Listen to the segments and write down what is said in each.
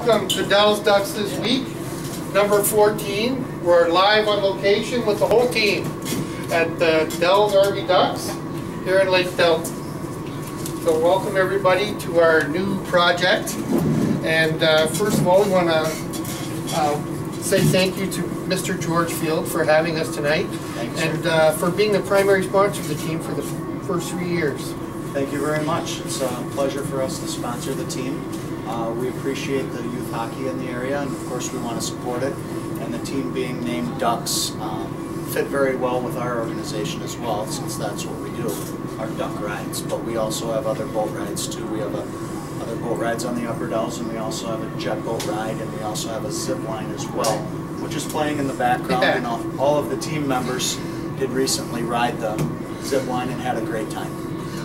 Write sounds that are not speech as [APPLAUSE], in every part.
Welcome to Dell's Ducks this week, number 14. We're live on location with the whole team at the Dell's Army Ducks here in Lake Delton. So welcome everybody to our new project. And uh, first of all, we want to uh, say thank you to Mr. George Field for having us tonight Thanks, and uh, for being the primary sponsor of the team for the first three years. Thank you very much. It's a pleasure for us to sponsor the team. Uh, we appreciate the hockey in the area, and of course, we want to support it. And the team being named Ducks um, fit very well with our organization as well, since that's what we do, our duck rides. But we also have other boat rides too. We have a, other boat rides on the Upper Dells, and we also have a jet boat ride, and we also have a zip line as well, which is playing in the background. Yeah. And all, all of the team members did recently ride the zip line and had a great time.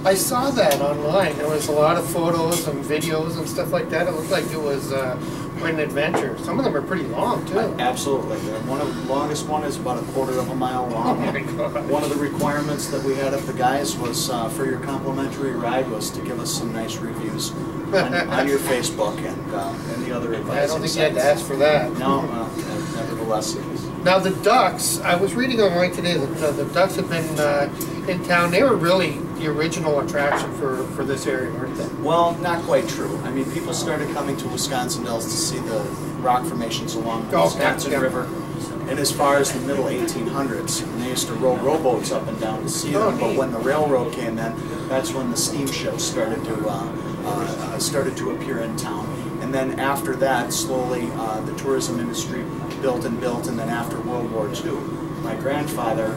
I saw that online. There was a lot of photos and videos and stuff like that. It looked like it was uh, quite an adventure. Some of them are pretty long too. Absolutely. One of the longest one is about a quarter of a mile Oh long. my God. One of the requirements that we had of the guys was uh, for your complimentary ride was to give us some nice reviews on, on your [LAUGHS] Facebook and, uh, and the other advice. I don't think you had to ask for that. No, uh, nevertheless, it was. Now the Ducks, I was reading online today that the, the Ducks have been uh, in town. They were really the original attraction for, for this area, weren't they? Well, not quite true. I mean, people started coming to Wisconsin Dells to see the rock formations along the Oh, Wisconsin yeah. River. And as far as the middle 1800s, and they used to row rowboats up and down to see Oh, them. But when the railroad came in, that's when the steamships started to uh, uh, started to appear in town. And then after that, slowly uh, the tourism industry built and built. And then after World War II, my grandfather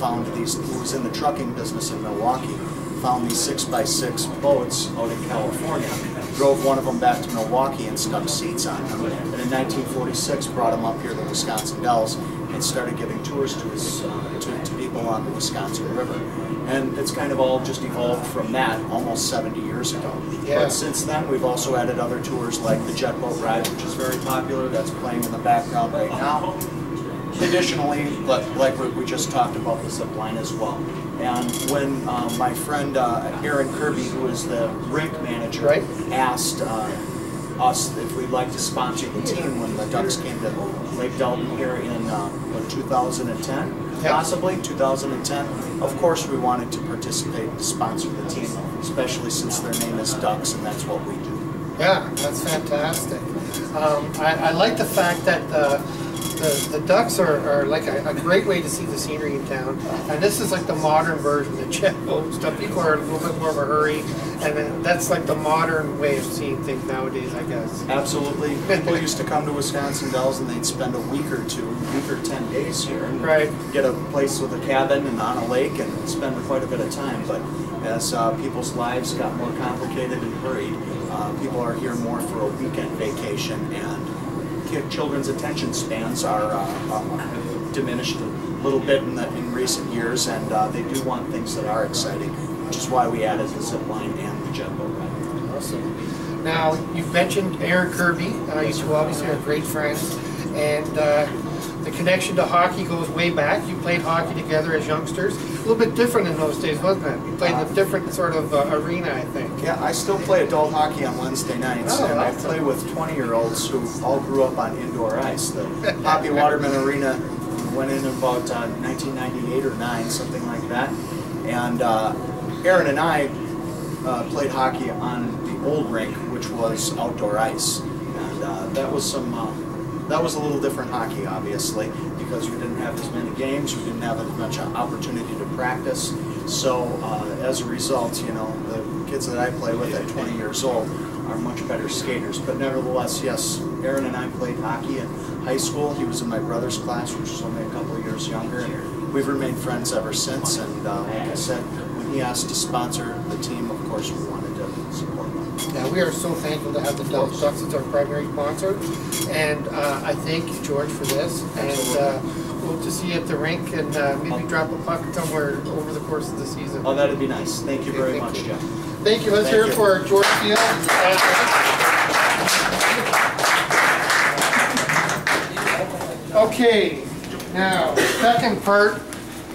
found these. Who was in the trucking business in Milwaukee found these six by six boats out in California, drove one of them back to Milwaukee and stuck seats on them, and in 1946 brought them up here to Wisconsin Dells and started giving tours to, his, uh, to, to people on the Wisconsin River. And it's kind of all just evolved from that almost 70 years ago. Yeah. But since then, we've also added other tours like the jet boat ride, which is very popular. That's playing in the background right now. Additionally, like, we just talked about, the zip line as well. And when uh, my friend uh, Aaron Kirby, who is the rink manager, Right. asked uh, us if we'd like to sponsor the team when the Ducks came to Lake Delton here in uh, what, 2010, Yeah. possibly 2010. Of course, we wanted to participate and sponsor the team, especially since their name is Ducks, and that's what we do. Yeah, that's fantastic. Um, I, I like the fact that uh, the, the ducks are, are like a, a great way to see the scenery in town. And this is like the modern version, the jet boat stuff. People are in a little bit more of a hurry, and then that's like the modern way of seeing things nowadays, I guess. Absolutely. [LAUGHS] People used to come to Wisconsin Dells and they'd spend a week or two, a week or 10 days here. And Right. Get a place with a cabin and on a lake and spend quite a bit of time. But as uh, people's lives got more complicated and hurried, uh, people are here more for a weekend vacation and children's attention spans are uh, uh, diminished a little bit in, the, in recent years and uh, they do want things that are exciting, which is why we added the zip line and the jet boat ride. Awesome. Now, you've mentioned Aaron Kirby. Uh, you two obviously are great friends. And uh, the connection to hockey goes way back. You played hockey together as youngsters. A little bit different in those days, wasn't it? You played in a different sort of uh, arena, I think. Yeah, I still play adult hockey on Wednesday nights, Oh, and I play with 20-year-olds who all grew up on indoor ice. The [LAUGHS] Poppy Waterman Arena went in about uh, 1998 or 9, something like that. And uh, Aaron and I uh, played hockey on the old rink, which was outdoor ice, and uh, that was some. That was a little different hockey, obviously, because we didn't have as many games, we didn't have as much opportunity to practice. So uh, as a result, you know, the kids that I play with at 20 years old are much better skaters. But nevertheless, yes, Aaron and I played hockey in high school. He was in my brother's class, which was only a couple of years younger. We've remained friends ever since. And uh, like I said, when he asked to sponsor the team, of course, we to Yeah, we are so thankful to have the Delta Ducks as our primary sponsor. And uh, I thank you, George, for this. And uh, we'll to see you at the rink and uh, maybe drop a puck somewhere over the course of the season. Oh, that'd be nice. Thank you very Thank much, you. Jeff. Thank you. Let's Thank hear you. for George Field. Okay, now, second part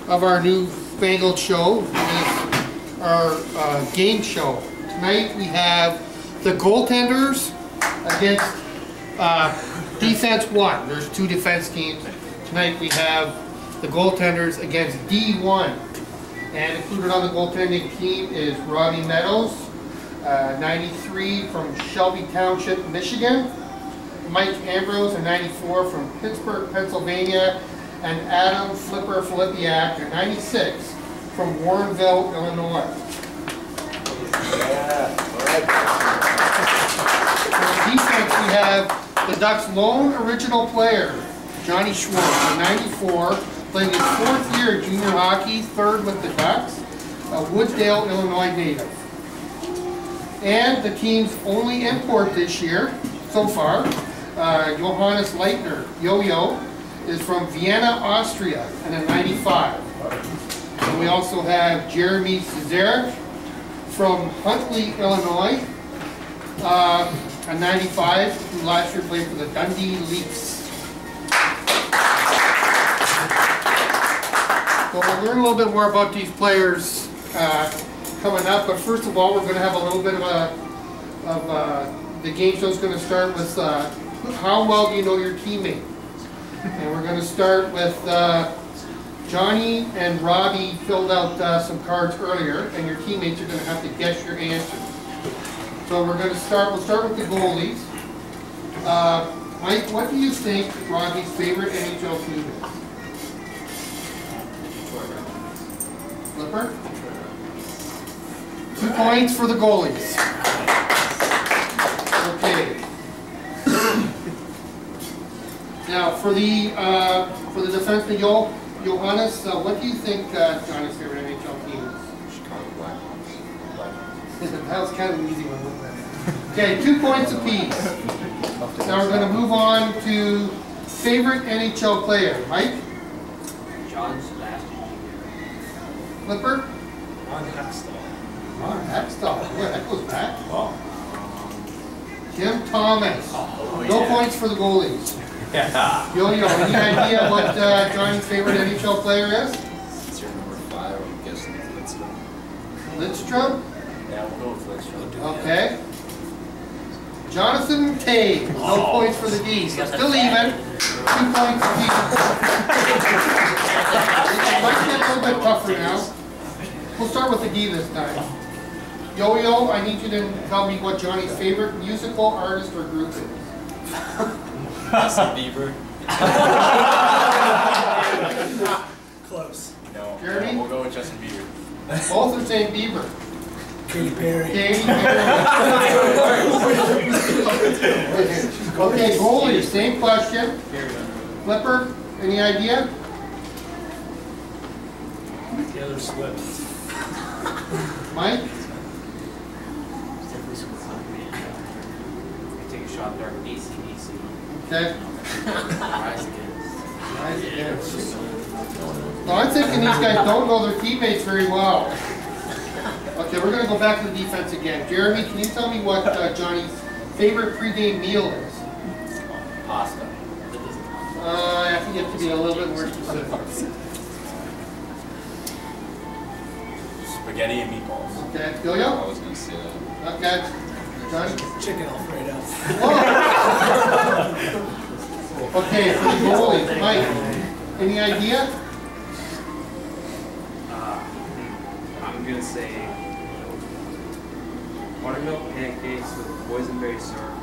of our new fangled show is our uh, game show. Tonight we have the goaltenders against Uh, defense one, there's two defense teams. Tonight we have the goaltenders against D1. And included on the goaltending team is Robbie Meadows, uh, 93 from Shelby Township, Michigan. Mike Ambrose, a 94 from Pittsburgh, Pennsylvania. And Adam Flipper Filipiak, a 96 from Warrenville, Illinois. For defense, we have the Ducks' lone original player, Johnny Schwarz, a 94, playing his fourth year junior hockey, third with the Ducks, a Woodsdale, Illinois native. And the team's only import this year, so far, uh, Johannes Leitner, Yo-Yo, is from Vienna, Austria, and a 95. And we also have Jeremy Cesarek from Huntley, Illinois, uh, a 95, who last year played for the Dundee Leafs. So we'll learn a little bit more about these players uh, coming up, but first of all, we're going to have a little bit of a, of uh, the game show is going to start with uh, how well do you know your teammate? And we're going to start with uh, Johnny and Robbie filled out uh, some cards earlier, and your teammates are going to have to guess your answers. So we're going to start, we'll start with the goalies. Uh, Mike, what do you think Robbie's favorite NHL team is? Flipper? Two points for the goalies. Okay. Now, for the, uh, for the defenseman, Jo- Johannes, uh, what do you think uh, Johnny's favorite NHL team is? Chicago Blackhawks. [LAUGHS] That was kind of an easy one, wasn't it? Okay, two points apiece. Now we're gonna move on to favorite NHL player. Mike, John Sebastian. Flipper, Ron Hextall. Ron Hextall, boy, that goes back. Tim Thomas. No points for the goalies. Yo-Yo, any idea what uh, Johnny's favorite NHL player is? It's your number five, I'm guessing it's Lidstrom. Lidstrom? Yeah, we'll go with Lidstrom. Okay. Jonathan Toews, no points for the D, so still even, two points apiece. It might get a little bit tougher now. We'll start with the D this time. Yo-Yo, I need you to tell me what Johnny's favorite musical artist or group is. [LAUGHS] Justin Bieber. Close. No. Jeremy? no, We'll go with Justin Bieber. Both are saying Bieber. Katy Perry. Katy Perry. Okay, goalie, same question. Flipper, any idea? Taylor Swift. Mike? Take a shot there. ACDC. Okay. Rise Against. Well, I'm thinking these guys don't know their teammates very well. Okay, we're gonna go back to the defense again. Jeremy, can you tell me what uh, Johnny's favorite pregame meal is? Pasta. Uh, I think you have to be a little bit more specific. Spaghetti and meatballs. Okay, I Yo-Yo? was gonna say that. Okay. Johnny? Chicken Alfredo. Okay, for the goalie, Mike, any idea? Uh, I'm gonna say buttermilk pancakes with boysenberry syrup.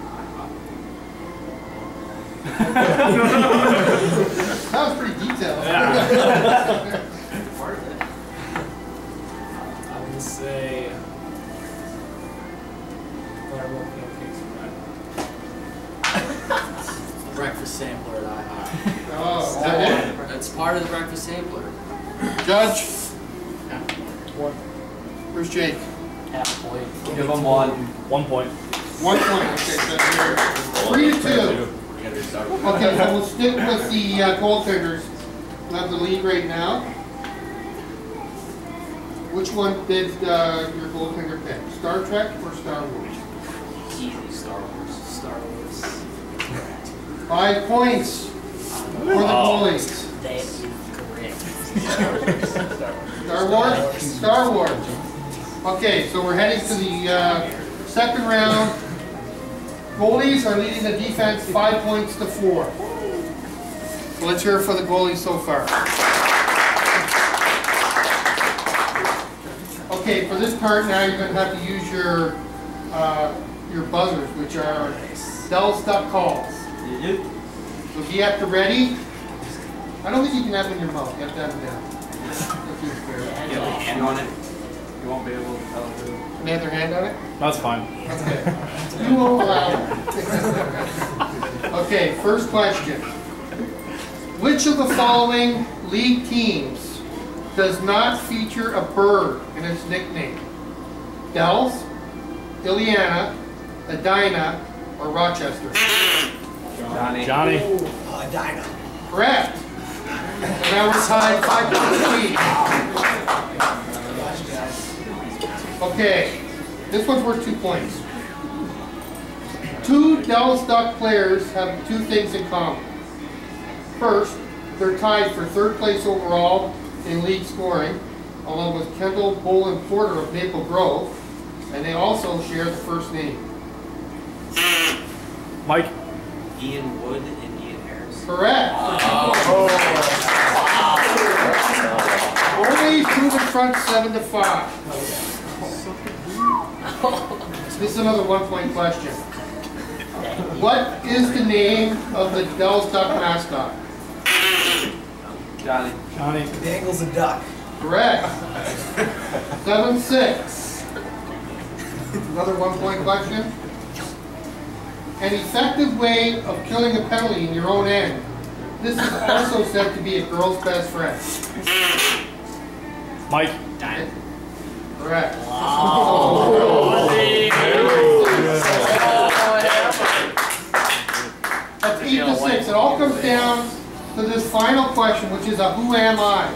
That was pretty detailed. Part [LAUGHS] part of the breakfast sampler. Judge? Where's Jake? Half point. Give them one. One point. One point, okay, so you're three to two. Okay, so we'll stick with the uh, goaltenders. We'll have the lead right now. Which one did uh, your goaltender pick? Star Trek or Star Wars? Easy Star Wars. Star Wars. Five points for the goalies. That is correct. Star Wars? Star Wars. Okay, so we're heading to the uh, second round Goalies are leading the defense five points to four. So let's hear for the goalies so far. Okay, for this part now, you're gonna have to use your, uh, your buzzers, which are Dell's duck calls. So be at the ready. I don't think you can have them in your mouth, you have to have them down. If you're fair. You have a hand on it. You won't be able to tell who. Can they have their hand on it? That's fine. Okay. You won't allow it. Okay, first question. Which of the following league teams does not feature a bird in its nickname? Dells, Ileana, Edina, or Rochester? Johnny. Johnny. Dinah. Correct. So now we're tied five points each. Okay, this one's worth two points. Two Dells Duck players have two things in common. First, they're tied for third place overall in league scoring, along with Kendall Bolin Porter of Maple Grove, and they also share the first name. Mike. Ian Wood and Ian Harris. Correct. Oh. Only two in front, seven to five. This is another one-point question. What is the name of the Dell's Duck mascot? Johnny. Johnny. Dangles a duck. Correct. Seven, six. Another one-point question. An effective way of killing a penalty in your own end. This is also said to be a girl's best friend. Mike. Correct. That's eight to six. It all comes down to this final question, which is a who am I?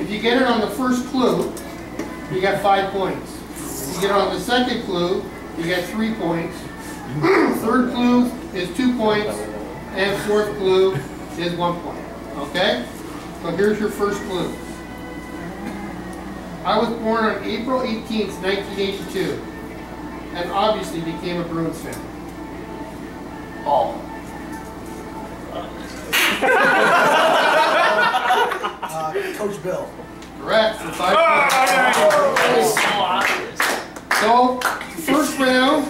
If you get it on the first clue, you get five points. If you get it on the second clue, you get three points. [CLEARS THROAT] Third clue is two points, and fourth clue is one point. Okay? So here's your first clue. I was born on April 18th, 1982, and obviously became a Bruins fan. Oh. [LAUGHS] Uh, Coach Bill. Correct, for five points. That was so obvious. So, first round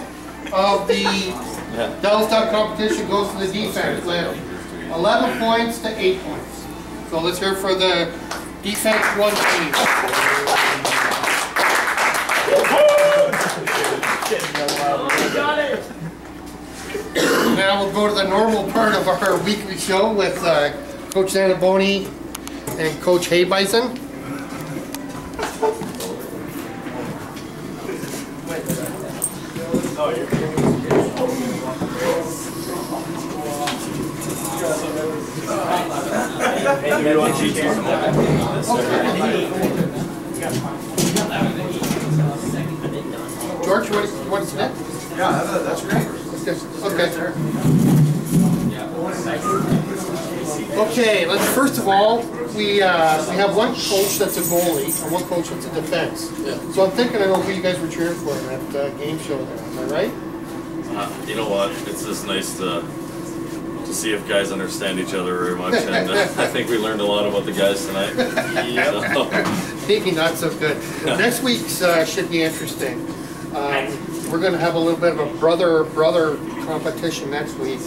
of the Dells Duck competition goes to the defense with 11 points to 8 points. So let's hear for the defense one team. Now we'll go to the normal part of our weekly show with uh, Coach Zaniboni and Coach Hebeisen. George, what's next? Yeah, that- that's great. Okay. Okay, let's, first of all, we, uh, we have one coach that's a goalie and one coach that's a defense. Yeah. So I'm thinking I know who you guys were cheering for in that, uh, game show there, am I right? Uh, you know what? It's just nice to to see if guys understand each other very much, [LAUGHS] and uh, I think we learned a lot about the guys tonight. [LAUGHS] So, Maybe not so good. Next week's, uh, should be interesting. Um, we're gonna have a little bit of a brother-brother competition next week.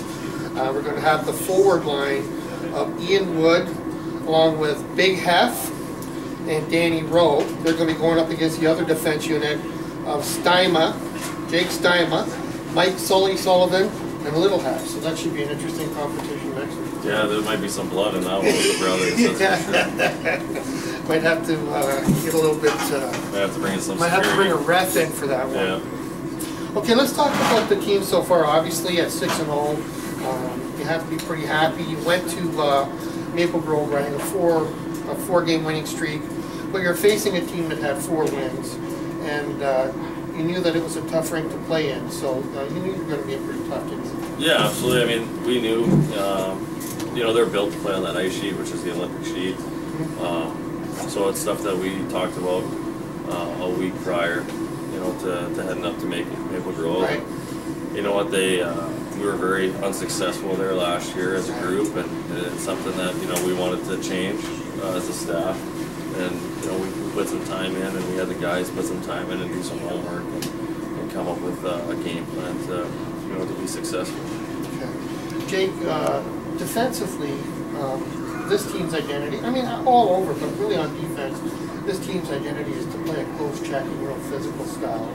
Uh, we're gonna have the forward line of Ian Wood along with Big Hef and Danny Rowe. They're gonna be going up against the other defense unit of Stima, Jake Stima, Mike Sully Sullivan, and Little Hef. So that should be an interesting competition next week. yeah, there might be some blood in that one with the brothers. That's for sure. [LAUGHS] Might have to, uh, get a little bit, uh, We have to bring in some might have to bring a security. ref in for that one. Yeah, Okay, let's talk about the team so far. Obviously, at six and oh, um, you have to be pretty happy. You went to uh, Maple Grove running a four, a four-game winning streak, but you're facing a team that had four wins, and uh, you knew that it was a tough rink to play in. So uh, you knew you were going to be a pretty tough team. yeah, absolutely. I mean, we knew, um, you know, they're built to play on that ice sheet, which is the Olympic sheet. Um, so it's stuff that we talked about uh, a week prior, you know, to, to heading up to make Maple Grove. Right. you know what, they, uh, we were very unsuccessful there last year as a group, and it's something that, you know, we wanted to change uh, as a staff. And, you know, we we put some time in, and we had the guys put some time in and do some homework and, and come up with uh, a game plan to, you know, to be successful. Okay. Jake, uh, defensively, um, this team's identity, I mean, all over, but really on defense, this team's identity is to play a close checking, real physical style.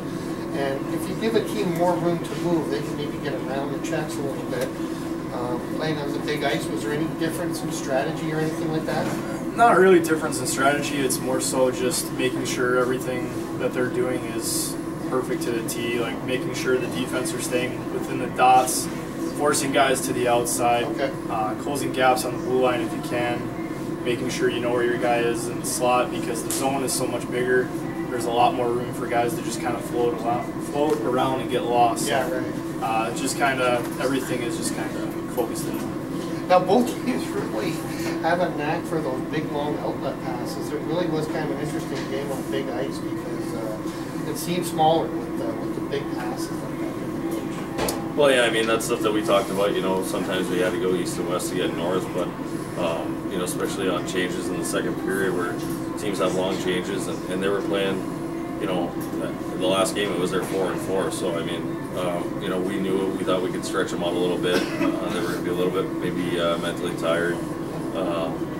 And if you give a team more room to move, they can maybe get around the checks a little bit. Um, Playing on the big ice, was there any difference in strategy or anything like that? Not really difference in strategy. It's more so just making sure everything that they're doing is perfect to the T. Like making sure the defense are staying within the dots, forcing guys to the outside, Okay. uh, closing gaps on the blue line if you can, making sure you know where your guy is in the slot because the zone is so much bigger. There's a lot more room for guys to just kind of float around, float around and get lost. Yeah, right. Uh, just kind of everything is just kind of focused in. Now, both [LAUGHS] teams really have a knack for those big, long outlet passes. It really was kind of an interesting game on big ice because uh, it seemed smaller with the, with the big passes. Well, yeah, I mean, that's stuff that we talked about, you know, sometimes we had to go east and west to get north, but, um, you know, especially on changes in the second period where teams have long changes and, and they were playing, you know, the last game it was their four and four, so I mean, um, you know, we knew it, we thought we could stretch them out a little bit. Uh, they were gonna be a little bit maybe uh, mentally tired, um,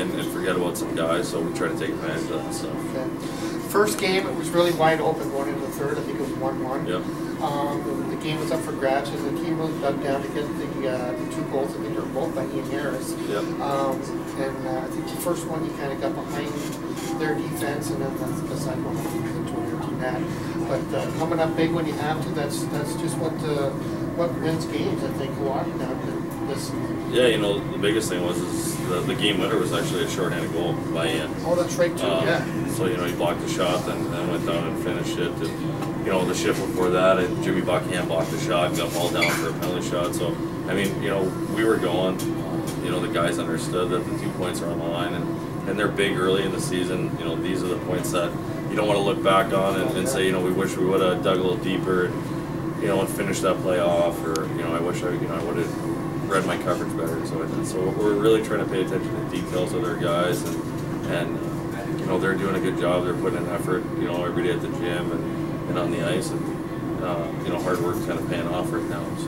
and, and forget about some guys, so we try to take advantage of that stuff. Okay. First game, it was really wide open going into the third. I think it was 1 1. Yep. Um, the, game was up for grabs, and the team really dug down to get the, uh, the two goals. I think they were both by Ian Harris. Yep. Um, and uh, I think the first one, you kind of got behind their defense, and then the, the second one, I think, empty. But uh, coming up big when you have to, that's that's just what uh, what wins games, I think, watching that this season. Yeah, you know, the biggest thing was is the, the game winner was actually a shorthanded goal by Ian. Oh, that's right, too, Um, yeah. So, you know, he blocked the shot, and, then went down and finished it. And, you know, the shift before that, and Jimmy Buckingham blocked the shot, got ball down for a penalty shot. So, I mean, you know, we were going. You know, the guys understood that the two points are on the line, and, and they're big early in the season. You know, these are the points that you don't want to look back on and, and say, you know, we wish we would have dug a little deeper, and, you know, and finished that play off, or you know, I wish I, you know, I would have read my coverage better. So, I- so we're really trying to pay attention to details of their guys, and and you know they're doing a good job. They're putting in effort, you know, every day at the gym and, and on the ice, and uh, you know, hard work's kind of paying off right now. So.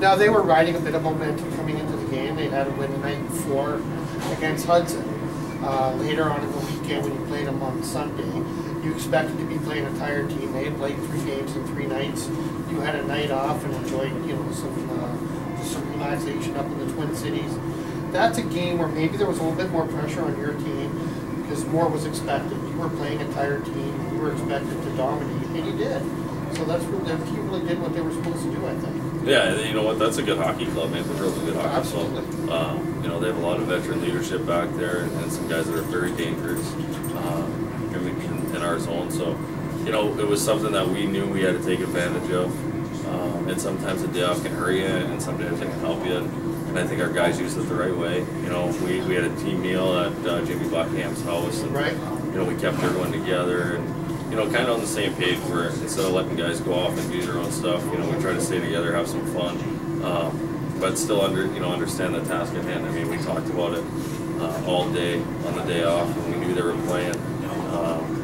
Now, they were riding a bit of momentum coming into the game. They had a win the night before against Hudson. Uh, later on in the weekend, when you played them on Sunday, you expected to be playing a tired team. They had played three games in three nights. You had a night off and enjoyed, you know, some uh, just some relaxation up in the Twin Cities. That's a game where maybe there was a little bit more pressure on your team because more was expected. You were playing a tired team. You were expected to dominate, and you did. So that's what the team really did what they were supposed to do, I think. Yeah, and you know what? That's a good hockey club, man. It's a really good hockey Absolutely. club. Um, you know, they have a lot of veteran leadership back there, and, and some guys that are very dangerous um, in, our zone. So, you know, it was something that we knew we had to take advantage of. Um, and sometimes a day off can hurt you, and sometimes it can help you. And I think our guys used it the right way. You know, we, we had a team meal at uh, Jimmy Buckham's house, and Right. you know, we kept everyone together and, you know, kind of on the same page where instead of letting guys go off and do their own stuff, you know, we try to stay together, have some fun, um, but still under, you know, understand the task at hand. I mean, we talked about it uh, all day on the day off, and we knew they were playing. Um,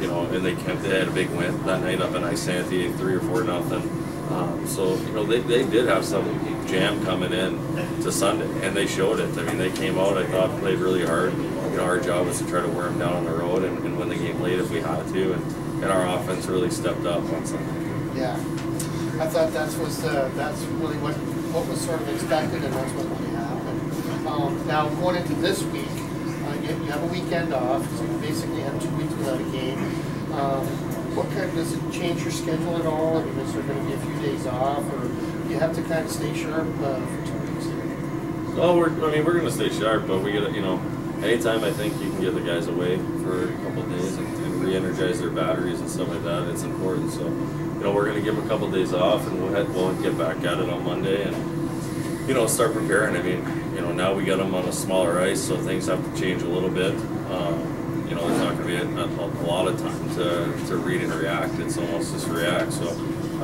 you know, and they kept, they had a big win that night up in Isanti, three or four nothing. Um, so you know, they, they did have some jam coming in to Sunday, and they showed it. I mean, they came out. I thought played really hard. You know, our job was to try to wear them down on the road and, and win the game late if we had to, and, and our offense really stepped up on Sunday. Yeah, I thought that was uh, that's really what what was sort of expected, and that's what really happened. Um, now going into this week, you, have a weekend off, so you basically have two weeks without a game. Um, what kind does it change your schedule at all? I mean, is there going to be a few days off, or do you have to kind of stay sharp uh, for two weeks? Oh, we're, I mean, we're gonna stay sharp, but we gotta, you know, anytime I think you can get the guys away for a couple of days and, and re-energize their batteries and stuff like that, it's important. So, you know, we're gonna give them a couple of days off and we'll head, we'll get back at it on Monday and, you know, start preparing. I mean, you know, now we got them on a smaller ice, so things have to change a little bit. Um, you know, there's not gonna be a, a, lot of time to, to read and react. It's almost just react. So,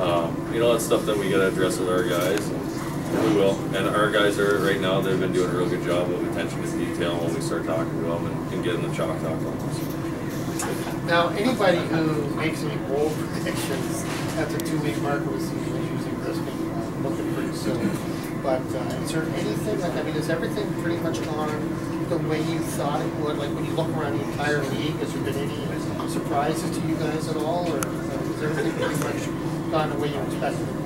um, you know, that's stuff that we gotta address with our guys, and we will. And our guys are, right now, they've been doing a real good job of attention to detail when we start talking to them and, and getting the chalk talk on us. Now, anybody who makes any bold predictions at the two-week mark is usually risking looking pretty soon. But uh, is there anything, like, I mean, is everything pretty much gone the way you thought it would? Like, when you look around the entire league, has there been any surprises to you guys at all? Or uh, has everything pretty much gone the way you expected it?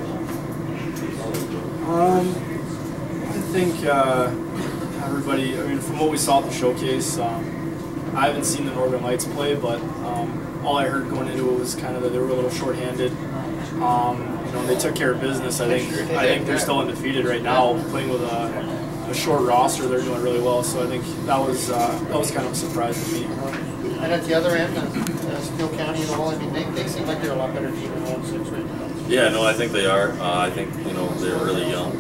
Um, I think uh, everybody. I mean, from what we saw at the showcase, um, I haven't seen the Northern Lights play, but all I heard going into it was kind of that they were a little shorthanded. Um, you know, they took care of business. I think. I think they're still undefeated right now, playing with a, a short roster. They're doing really well. So I think that was uh, that was kind of a surprise to me. And at the other end, uh, uh, Steele County and all, I mean, they, they seem like they're a lot better team than all six right now. Yeah, no, I think they are. Uh, I think you know they're really young,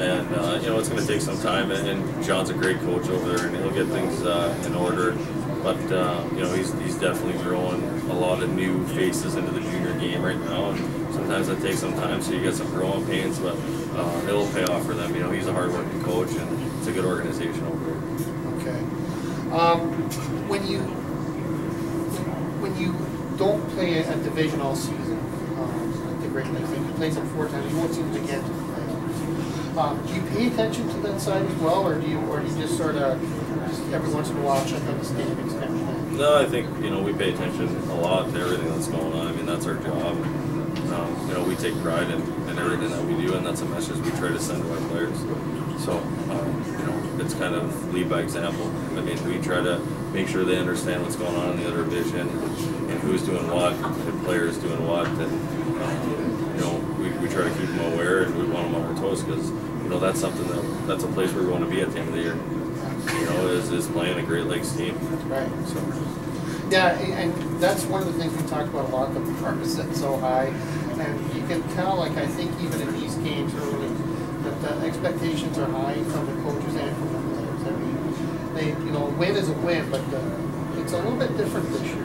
and uh, you know it's going to take some time. And, and John's a great coach over there, and he'll get things uh, in order. But uh, you know he's he's definitely growing a lot of new faces into the junior game right now, and sometimes that takes some time, so you get some growing pains. But uh, it'll pay off for them. You know he's a hardworking coach, and it's a good organization over there. Okay. Um, when you when you don't play a division all season, um, like the Great Lakes, you play them four times, you won't see them again. to playoffs. Um, do you pay attention to that side as well, or do you, or do you just sort of every once in a while check the thing? No, I think you know we pay attention a lot to everything that's going on. I mean that's our job. Um, you know we take pride in, in everything that we do, and that's a message we try to send to our players. So um, you know it's kind of lead by example. I mean we try to make sure they understand what's going on in the other division and who's doing what, and players doing what, and um, you know we, we try to keep them aware and we want them on our toes because you know that's something that that's a place where we want to be at the end of the year. You know is, is playing a Great Lakes team. Right. So. Yeah, and that's one of the things we talked about a lot, the bar is set so high. And you can tell, like, I think even in these games early, that the expectations are high from the coaches and from the players. I mean, they, you know, win is a win, but uh, it's a little bit different this year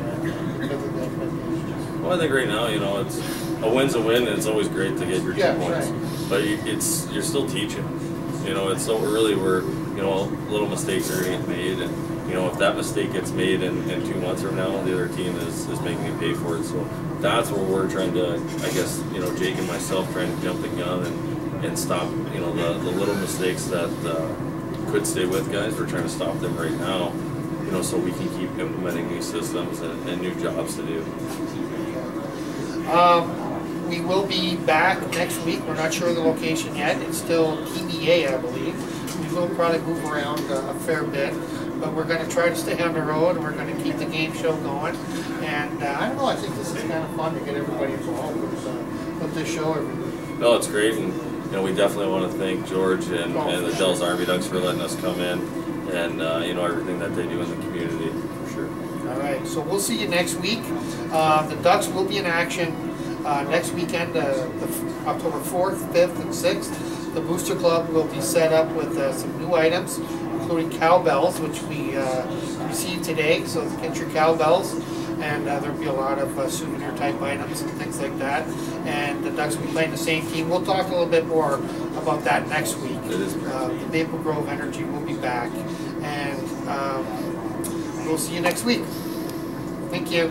because of the expectations. Well, I think right now, you know, it's a win's a win, and it's always great to get your two Yeah, points. right. But you, it's you're still teaching. You know, it's so early where you know little mistakes are made, and you know if that mistake gets made in, in two months from now, the other team is, is making you pay for it. So that's where we're trying to, I guess, you know, Jake and myself trying to jump the gun and, and stop, you know, the, the little mistakes that uh, could stay with guys. We're trying to stop them right now, you know, so we can keep implementing new systems and, and new jobs to do. Um, we will be back next week. We're not sure of the location yet. It's still TBA, I believe. We will probably move around uh, a fair bit, but we're going to try to stay on the road. and We're going to keep the game show going. And uh, I don't know. I think this is kind of fun to get everybody involved with, uh, with this show every week. No, it's great, and you know we definitely want to thank George and, Oh, and the for Dells. Army Ducks for letting us come in, and uh, you know everything that they do in the community for sure. All right, so we'll see you next week. Uh, the Ducks will be in action uh, next weekend, uh, the October 4th, 5th, and 6th. The Booster Club will be set up with uh, some new items, including cowbells, which we uh, received today. So get your cowbells, and uh, there'll be a lot of uh, souvenir type items and things like that. And the Ducks will be playing the same team. We'll talk a little bit more about that next week. Uh, the Maple Grove Energy will be back, and um, we'll see you next week. Thank you.